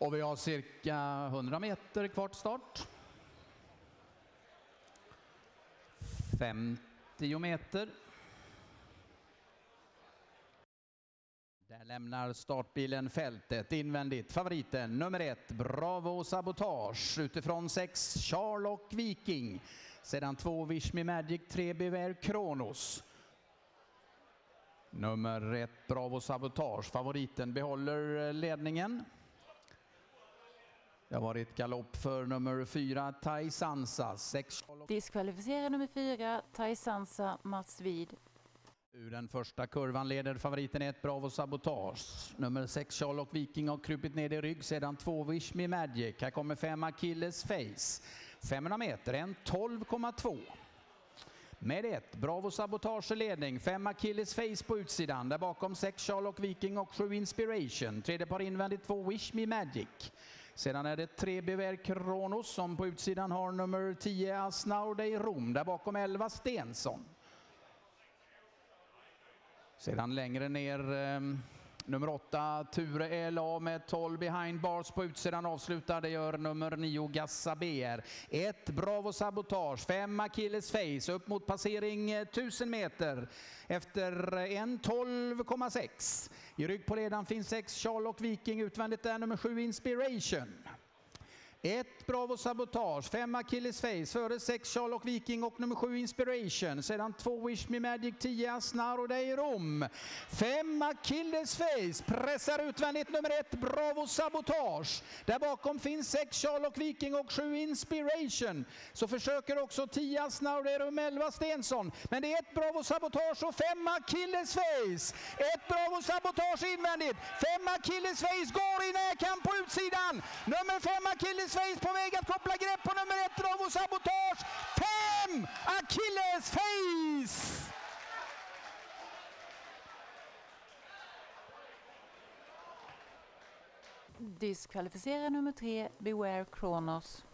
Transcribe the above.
Och vi har cirka 100 meter kvar till start. 50 meter. Där lämnar startbilen fältet invändigt. Favoriten nummer ett, Bravo Sabotage. Utifrån sex, Charlock Viking. Sedan två, Wish Me Magic, tre, Beware Kronos. Nummer ett, Bravo Sabotage. Favoriten behåller ledningen. Det har varit galopp för nummer fyra, Tai Sansa. Sex... Diskvalificerad nummer fyra, Tai Sansa, Mats Wid. Ur den första kurvan leder favoriten ett Bravo Sabotage. Nummer sex Charlotte Viking har krupit ner i rygg. Sedan två Wish Me Magic. Här kommer fem Achilles Face. 500 meter, en 12,2. Med ett Bravo Sabotage i ledning, fem Achilles Face på utsidan. Där bakom sex Charlotte Viking och sju Inspiration. Tredje par invändigt två Wish Me Magic. Sedan är det tre Bever Kronos som på utsidan har nummer 10 Asnaurdei Rom. Där bakom 11 Stensson. Sedan längre ner eh, nummer 8 Ture LA med 12 behind bars på utsidan avslutar. Det gör nummer 9 Gassa BR. 1 Bravo Sabotage, 5 Achilles Face upp mot passering eh, 1000 meter efter eh, 1.12,6. I rygg på ledan finns 6 Charlock Viking utvändigt är nummer 7 Inspiration. Ett Bravo Sabotage, fem Achilles Face, före sex Sherlock Viking och nummer sju Inspiration. Sedan två Wish Me Magic, tio Asnar och det är Rom. Fem Achilles Face, pressar utvändigt nummer ett Bravo Sabotage. Där bakom finns sex Sherlock Viking och sju Inspiration. Så försöker också tio Asnar och det är Rom, elva Stensson. Men det är ett Bravo Sabotage och fem Achilles Face. Ett Bravo Sabotage invändigt, fem Achilles Face går i närkamp på utsidan. Nummer fem Achilles Achilles på väg att koppla grepp på nummer ett Bravo Sabotage. Fem Achilles Face! Diskvalificera nummer tre, Beware Kronos.